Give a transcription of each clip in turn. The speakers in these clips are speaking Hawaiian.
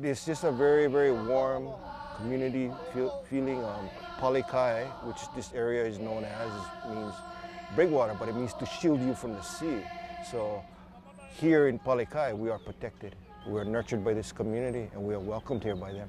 It's just a very, very warm community feeling. Um, Palikai, which this area is known as, means breakwater, but it means to shield you from the sea. So here in Palikai, we are protected. We are nurtured by this community and we are welcomed here by them.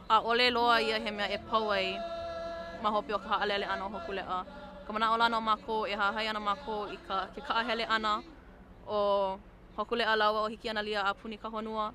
ʻAʻole loa ia he mea e pau ai ma hope o ka haʻalele ʻana o Hōkūleʻa. Ka manaʻolana o mākou, e hahai ana mākou i ka ke kaʻahele ʻana o Hōkūleʻa lāua ʻo Hikianalia a puni ka honua.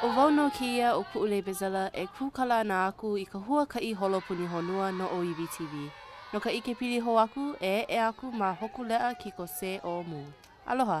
ʻO wau nō kēia ʻo Kuʻulei Bezilla e kūkala ana aku i ka huakaʻi holo puni honua no ʻŌiwi TV. No ka ʻikepili hou aku, e eʻe aku ma Hōkūleʻa kiko sē ʻō mū. Aloha!